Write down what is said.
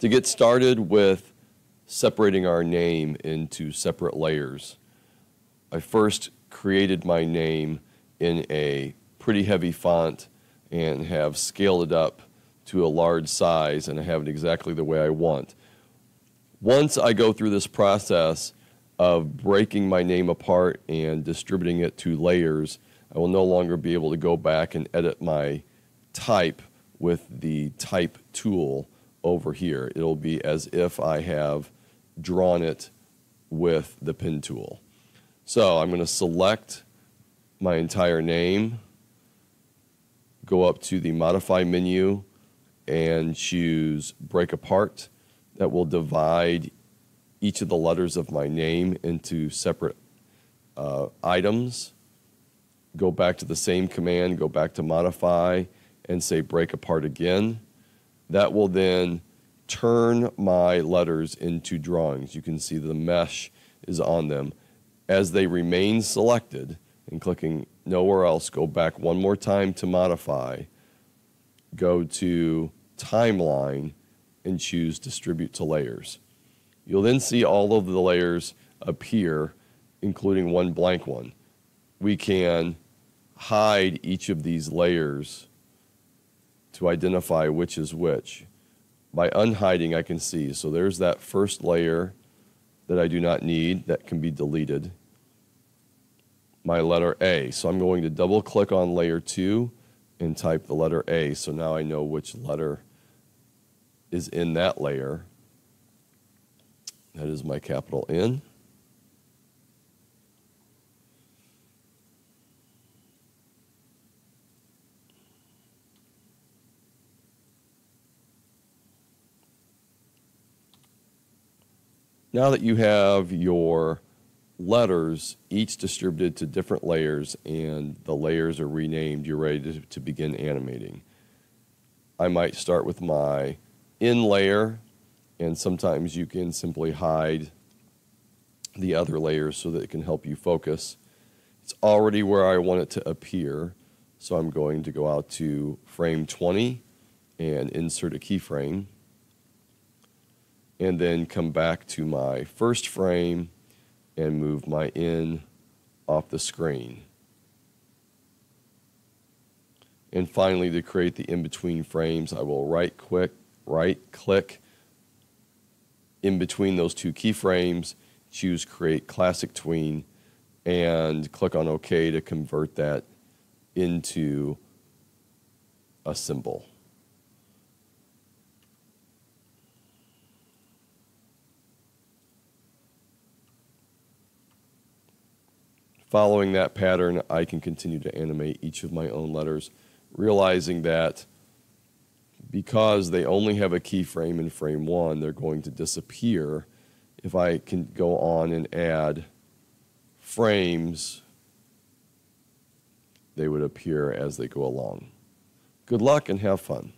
To get started with separating our name into separate layers, I first created my name in a pretty heavy font and have scaled it up to a large size and I have it exactly the way I want. Once I go through this process of breaking my name apart and distributing it to layers, I will no longer be able to go back and edit my type with the type tool over here. It'll be as if I have drawn it with the pen tool. So I'm going to select my entire name, go up to the modify menu and choose break apart. That will divide each of the letters of my name into separate uh, items. Go back to the same command, go back to modify and say break apart again. That will then turn my letters into drawings. You can see the mesh is on them. As they remain selected and clicking nowhere else, go back one more time to modify, go to timeline and choose distribute to layers. You'll then see all of the layers appear, including one blank one. We can hide each of these layers to identify which is which. By unhiding, I can see. So there's that first layer that I do not need that can be deleted. My letter A. So I'm going to double click on layer 2 and type the letter A. So now I know which letter is in that layer. That is my capital N. Now that you have your letters each distributed to different layers and the layers are renamed, you're ready to, to begin animating. I might start with my in layer and sometimes you can simply hide the other layers so that it can help you focus. It's already where I want it to appear, so I'm going to go out to frame 20 and insert a keyframe, and then come back to my first frame and move my in off the screen. And finally, to create the in-between frames, I will right click, right click in between those two keyframes, choose Create Classic Tween, and click on OK to convert that into a symbol. Following that pattern, I can continue to animate each of my own letters, realizing that because they only have a keyframe in frame one, they're going to disappear if I can go on and add frames, they would appear as they go along. Good luck and have fun.